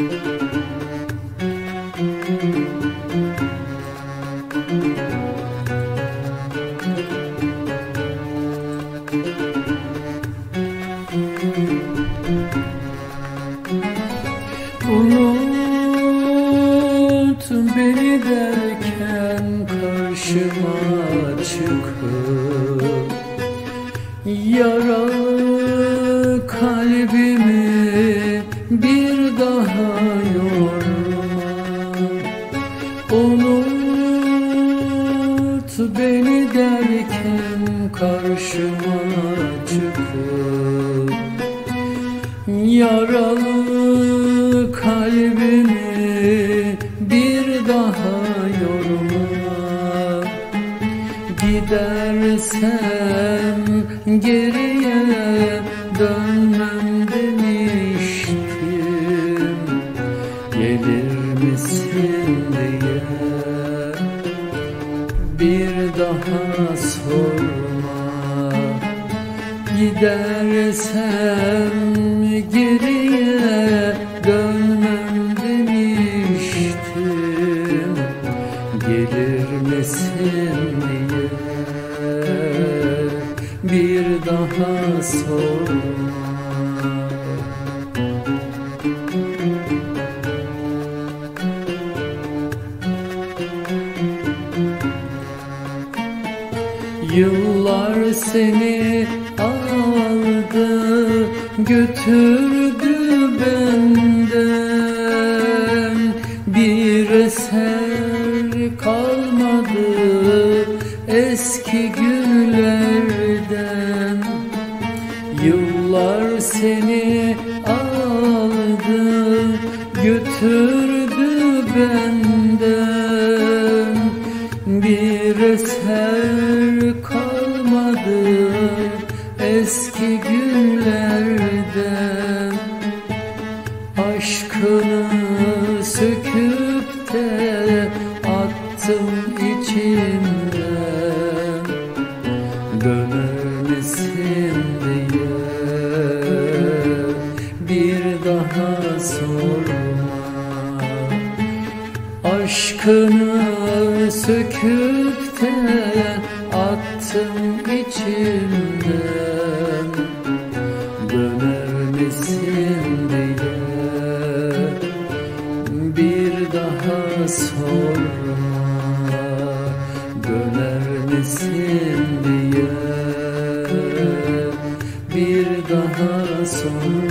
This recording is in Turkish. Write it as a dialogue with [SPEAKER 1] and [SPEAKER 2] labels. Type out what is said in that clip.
[SPEAKER 1] Unut beni derken karşıma çıkıp Yaralı yorma Unut beni derken karşıma çıkıp Yaralı kalbimi bir daha yorma. Gidersem geriye dönmem diye bir daha sorma. Gidersem geriye dönmem demiştim. Gelir misin diye. Bir daha sorma Yıllar seni aldı götürdü benden. Bir eser kalmadı eski günlerden Yıllar seni aldı götürdü benden Bir eser kalmadı eski günlerden. Aşkını söküp de attım içimden. Döner misin diye Aşkını söküp de attım içimden. Döner misin diye bir daha sorma. Döner misin diye bir daha sorma